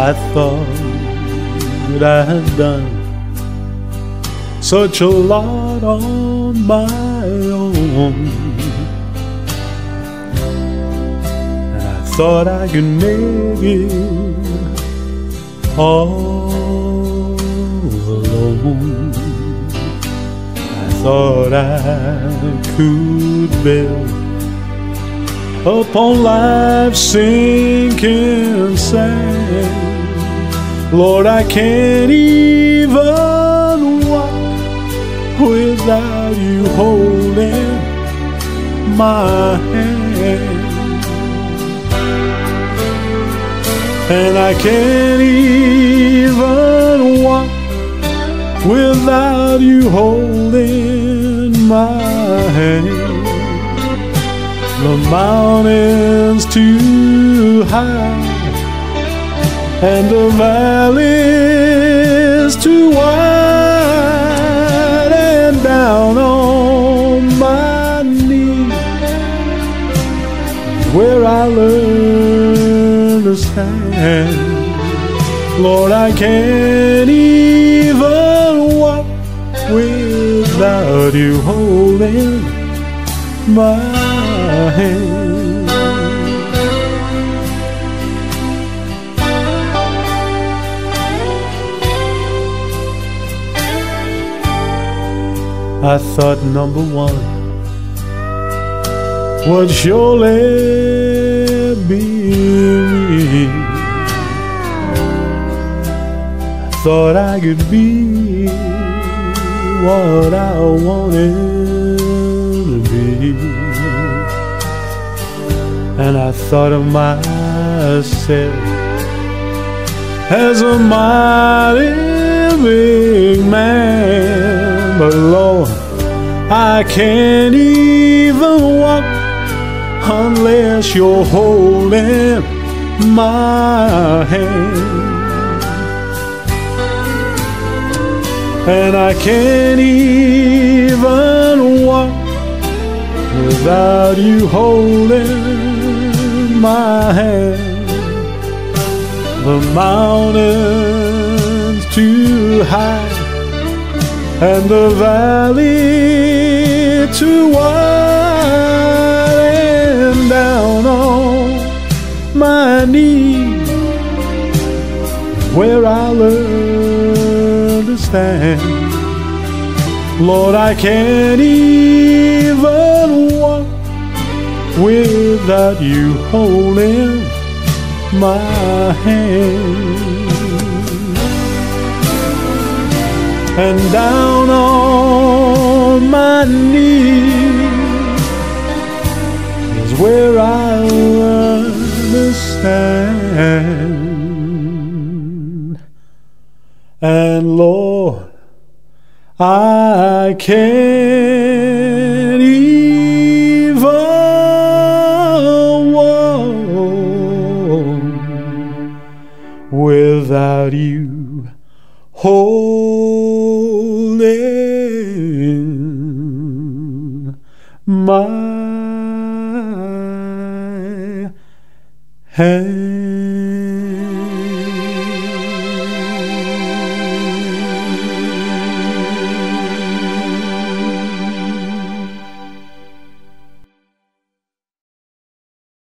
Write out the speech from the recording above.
I thought I had done such a lot on my own. I thought I could make it all alone. I thought I could build upon life's sinking sand. Lord, I can't even walk without you holding my hand. And I can't even walk without you holding my hand. The mountain's too high and the valley's too wide and down on my knees where I learn to stand. Lord, I can't even walk without you holding my I thought number one would surely be me. Thought I could be what I wanted to be. And I thought of myself as a mighty big man. But Lord, I can't even walk unless you're holding my hand. And I can't even walk without you holding my hand. The mountain's too high and the valley too wide and down on my knees where I learn to stand. Lord, I can't even walk without you holding my hand. and down on my knees is where I understand. And Lord, I can't even walk without you. holding my hand.